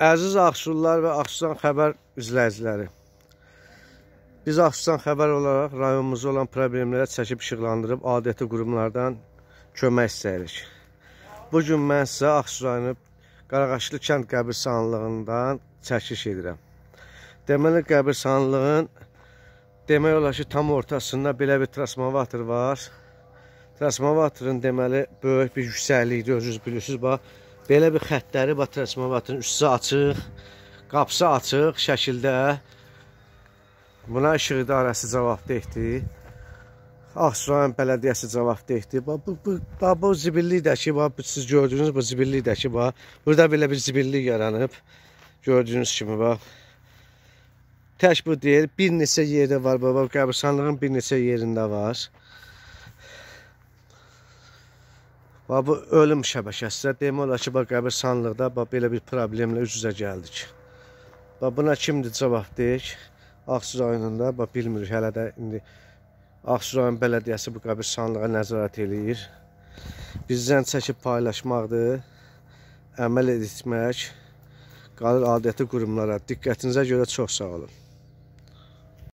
Əziz Ağsullar və Ağsusan xəbər izləyiciləri. Biz Ağsusan xəbər olaraq rayonumuzda olan problemlərə çəkib işıqlandırıb adəti qurumlardan kömək istəyirik. Bugün mən sizə Ağsu rayonu Qaraqaşlı kənd qəbirstanlığından çəkiş edirəm. Deməli qəbirstanlığın demək olar ki, tam ortasında belə bir transformator var. Transformatorun deməli böyük bir yüksəklikdir, özünüz bilirsiniz. Bax, Belə bir xəttləri var transformatorun üstü açıq, qapısı açıq şəkildə. Buna işıq idarəsi cavabdehdir. Ağsuran bələdiyyəsi cavabdehdir. Bax bu bu bax, bu zibillik də ki, bax siz gördüyünüz bu zibillik də ki, bax burada belə bir zibillik yaranıb. Gördüyünüz kimi bax. Tək bu deyil, bir neçə yerdə var, bax qəbirstanlığın bir neçə yerində var. Bax bu ölüm şəbəkəsində demək olar ki, bax qəbirstanlıqda bax belə bir problemlə üz-üzə gəldik. Bax buna kimdir cavabdeh? Ağsu rayonunda bax bilmirik hələ də indi Ağsu rayon bələdiyyəsi bu qəbirstanlığa nəzarət eləyir. Bizdən çəkib paylaşmaqdır, əməl etmək, qalır adəti qurumlara. Diqqətinizə görə çox sağ olun.